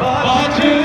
Bachi.